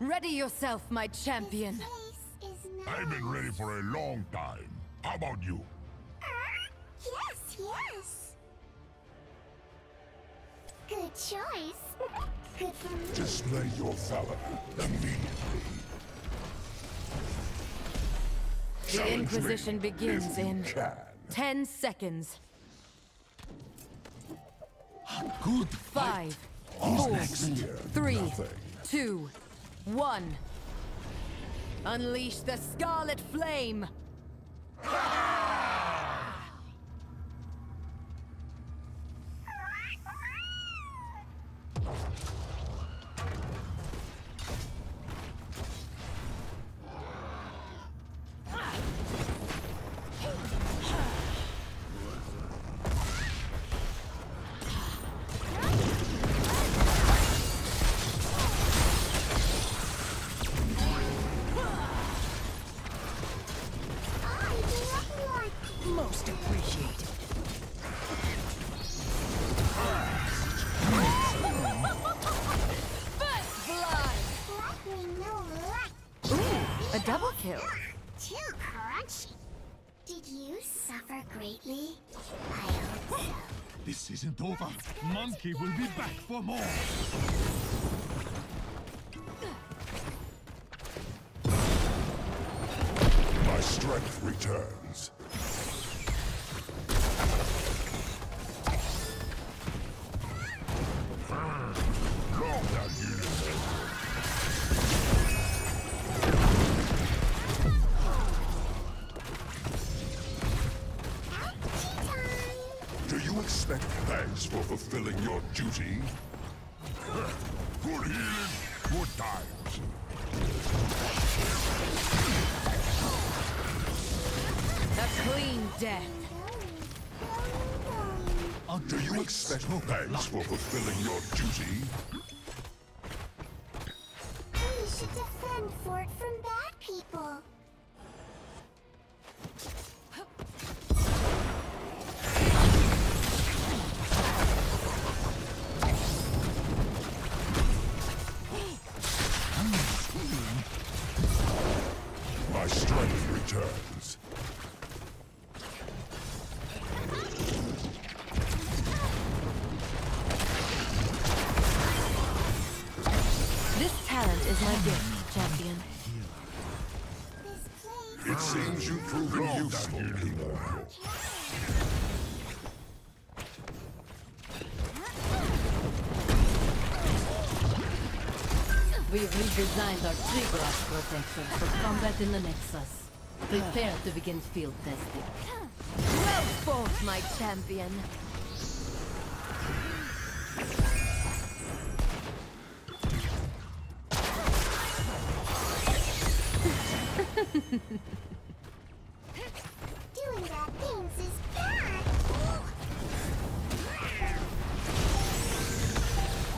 Ready yourself, my champion. Place is nice. I've been ready for a long time. How about you? Uh, yes, yes. Good choice. Good for me. Display your valor immediately. The Challenge me Inquisition begins in Can. 10 seconds. Good Five, Who's four, next three, Nothing. two, one. Unleash the Scarlet Flame! suffer greatly? I hope so. This isn't over. Monkey will be back for more. My strength returns. Your? Good healing, good times. A clean death. Going, going, going. Do you expect no thanks for fulfilling your duty? We should defend Fort from bad is my gift, champion. It seems you've proven useful, Keeper. We've redesigned our Triglav Protector for combat in the Nexus. Prepare to begin field testing. Well fought, my champion.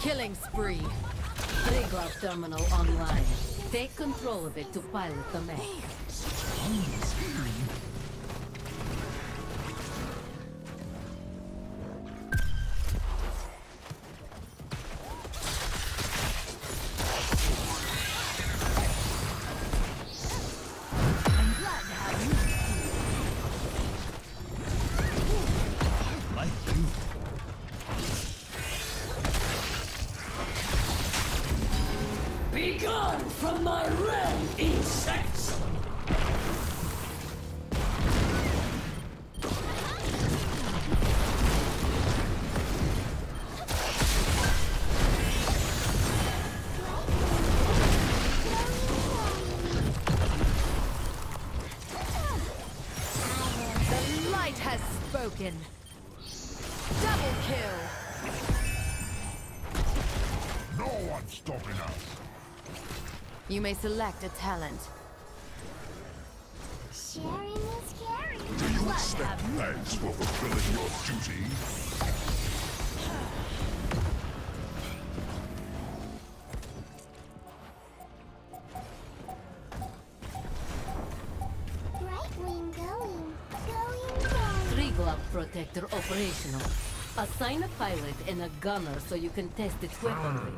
Killing spree. Triglav terminal online. Take control of it to pilot the mech. Spoken. Double kill. No one's stopping us. You may select a talent. Sharing is caring. Do you expect thanks for fulfilling your duty? Protector operational. Assign a pilot and a gunner so you can test its weaponry.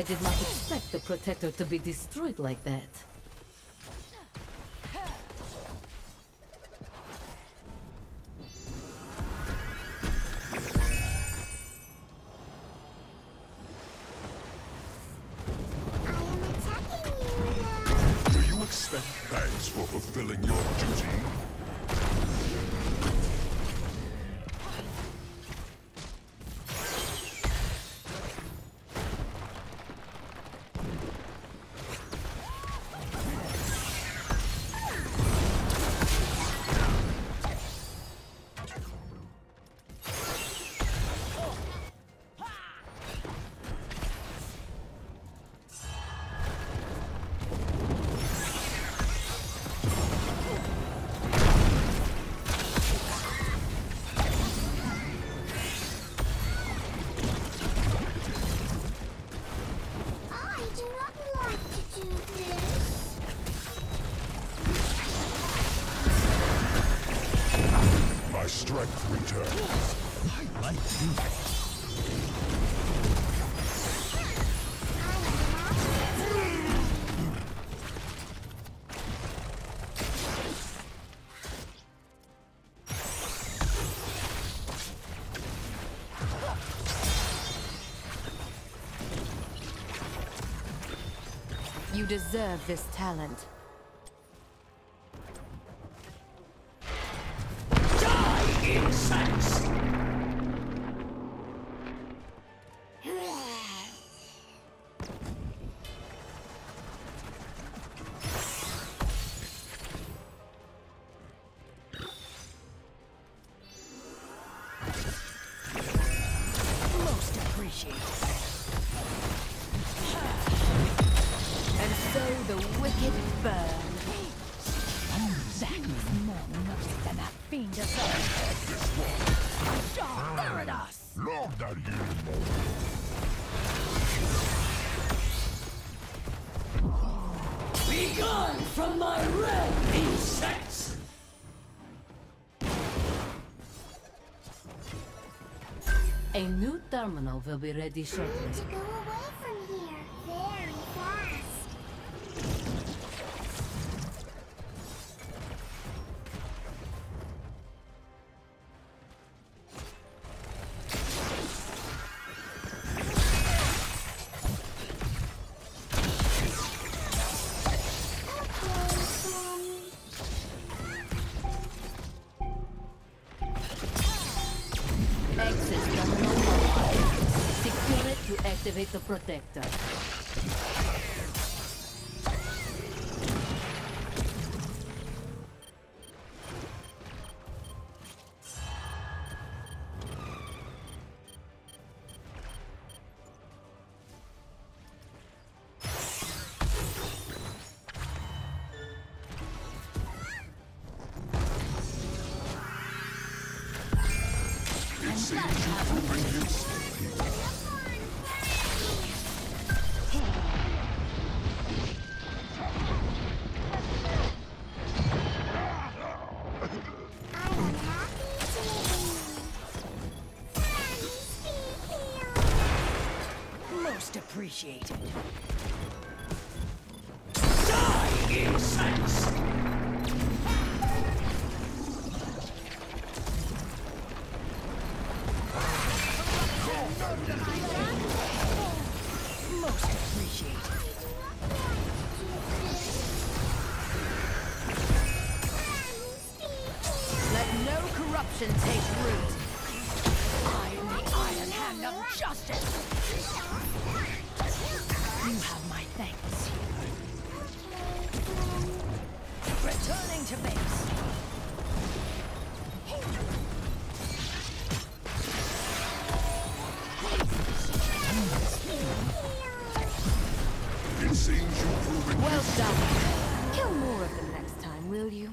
I did not expect the protector to be destroyed like that. Strength returns. I like you. You deserve this talent. A new terminal will be ready shortly. It seems you're proving useful. I am happy appreciated. Well done. Kill more of them next time, will you?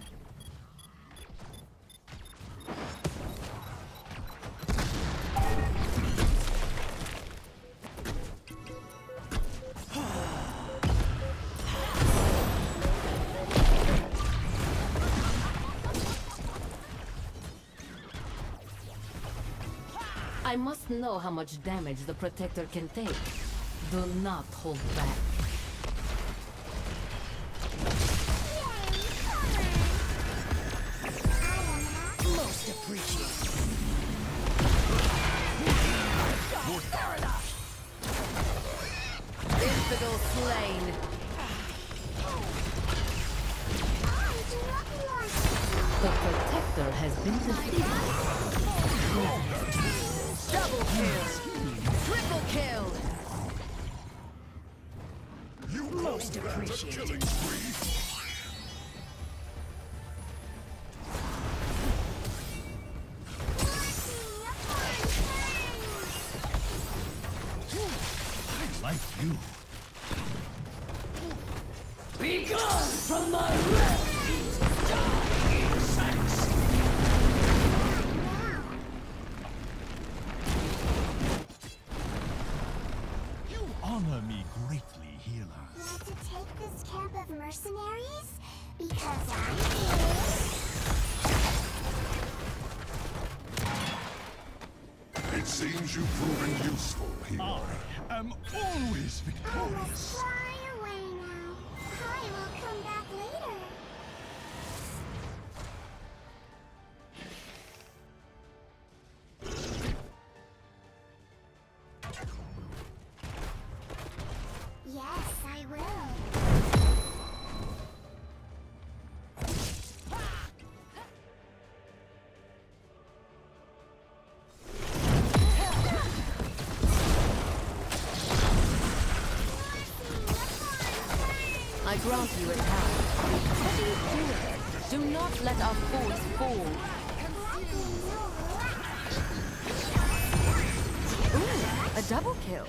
I must know how much damage the Protector can take. Do not hold back. Begone from my realm. You honor me greatly, healer. Want to take this camp of mercenaries? Because I do. It seems you've proven useful, healer. I am always victorious. fly grant you a. What are you doing? Do not let our force fall. Ooh, a double kill.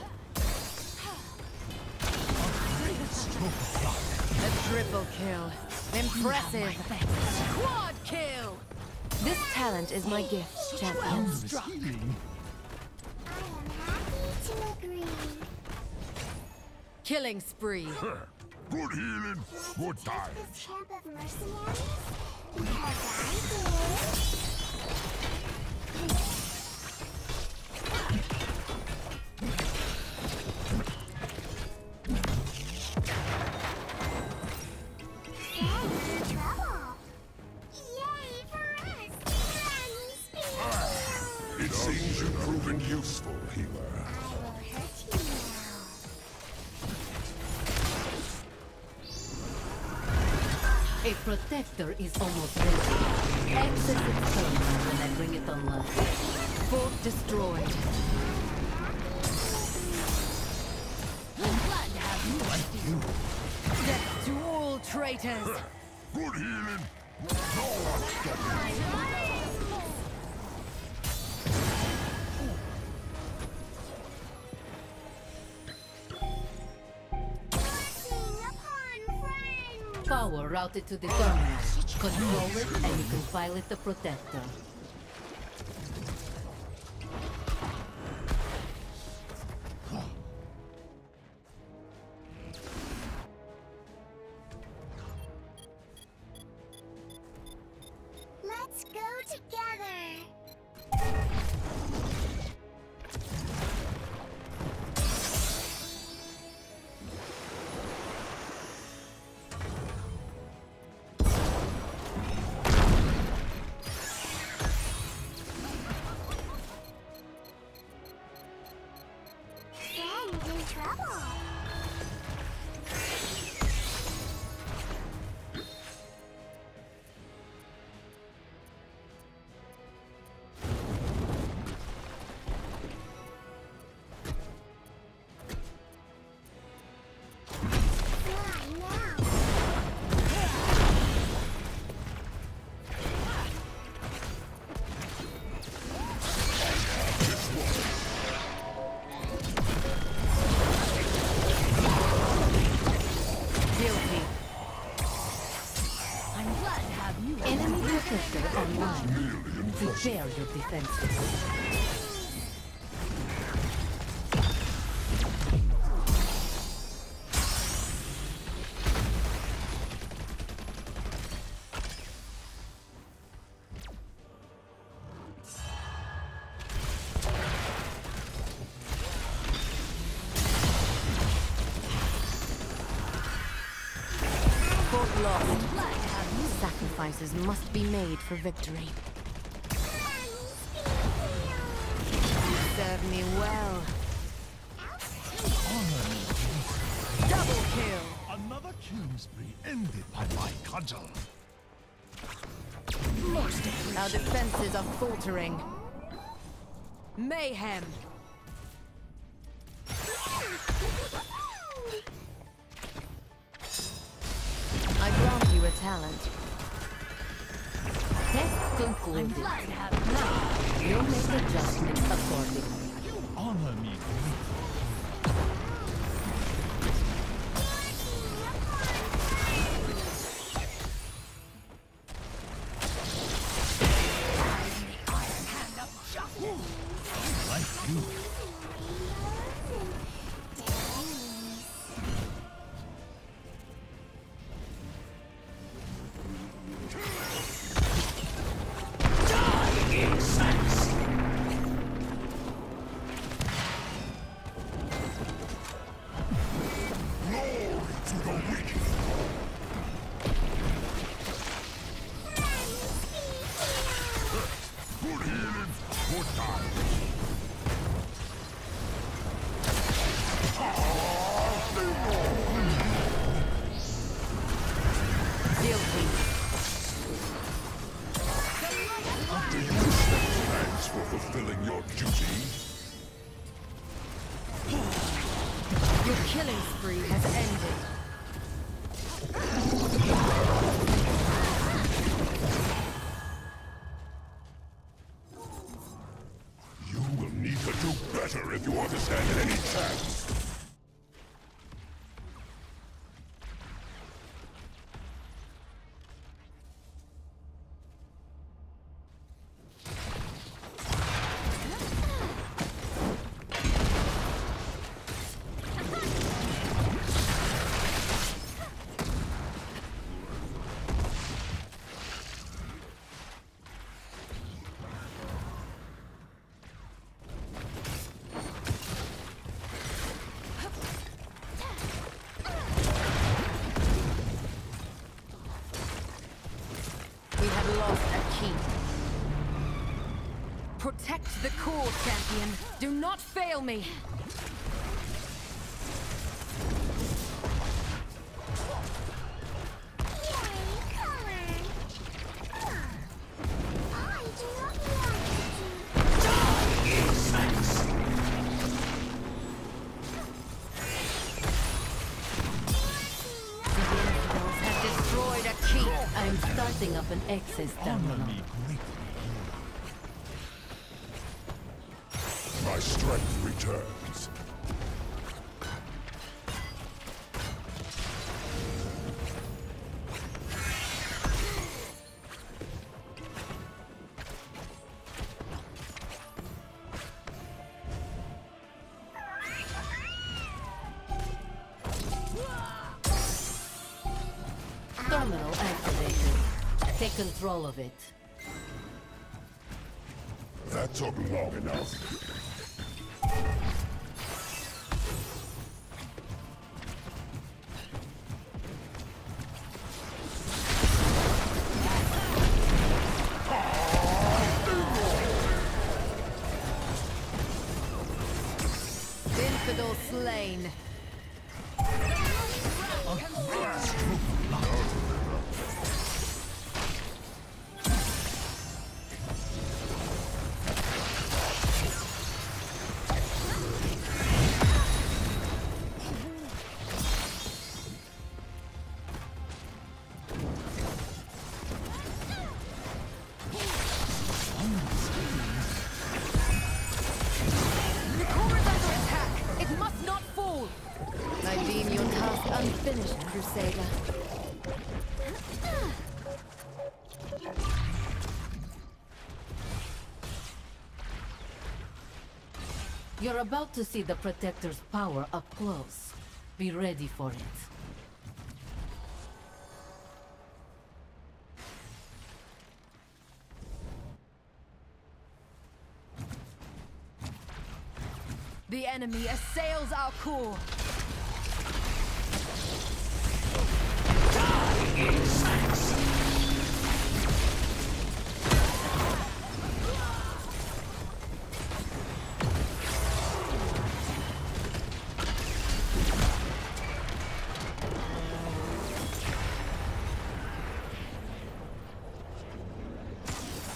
A triple kill. Impressive. Quad kill. This talent is my gift, champion. Killing spree. Good healing, good times. this camp of mercenaries? Because I do. A protector is almost ready. Access its terminal when I bring it online. Fort destroyed. Glad to have you. Like you. Death to all traitors. Good healing. No one stops Power routed to the terminal. Control it and you can pilot the protector. lower your defenses. Sacrifices must be made for victory. Killing spree ended by my cudgel. Our defenses are faltering. Mayhem. I grant you a talent. Test concluded. Now, you'll make adjustments accordingly. You honor me the core, champion. Do not fail me. My strength returns. Terminal activated. Take control of it. That took long enough. Unfinished, Crusader. You're about to see the Protector's power up close. Be ready for it. The enemy assails our core.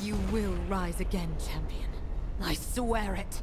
You will rise again, champion. I swear it.